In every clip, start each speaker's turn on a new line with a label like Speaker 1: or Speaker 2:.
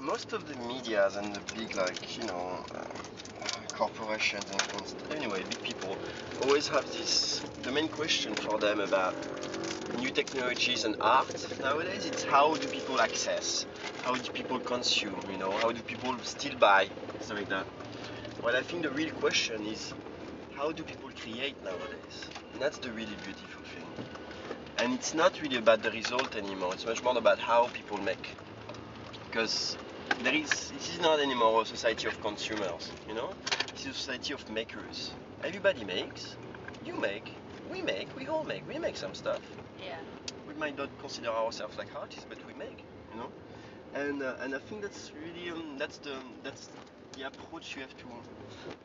Speaker 1: most of the medias and the big like you know uh, corporations and, anyway big people always have this the main question for them about new technologies and art nowadays. It's how do people access? How do people consume you know? How do people still buy? Stuff like that. Well i think the real question is how do people create nowadays? And that's the really beautiful thing. And it's not really about the result anymore. It's much more about how people make. Because there is it is not anymore a society of consumers you know? It's a society of makers. Everybody makes. You make. We make. We all make. We make some stuff.
Speaker 2: Yeah.
Speaker 1: we might not consider ourselves like artists but we make you know? And uh, and i think that's really um, that's the that's the approach you have to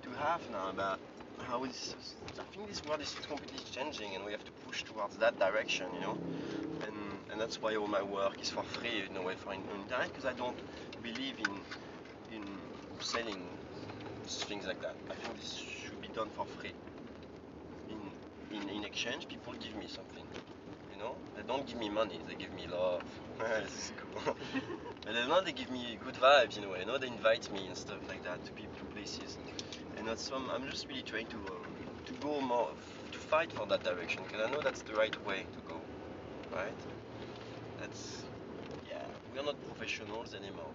Speaker 1: to have now about how it's i think this world is completely changing and we have to push towards that direction you know and and that's why all my work is for free in a way for on because i don't believe in in selling things like that. I think this should be done for free. In in, in exchange people give me something you know? They don't give me money they give me love. This is cool. But they not they give me good vibes in a way. You know they invite me and stuff like that to people places. And that's some i'm just really trying to um, to go more to fight for that direction because i know that's the right way to go right that's yeah we're not professionals anymore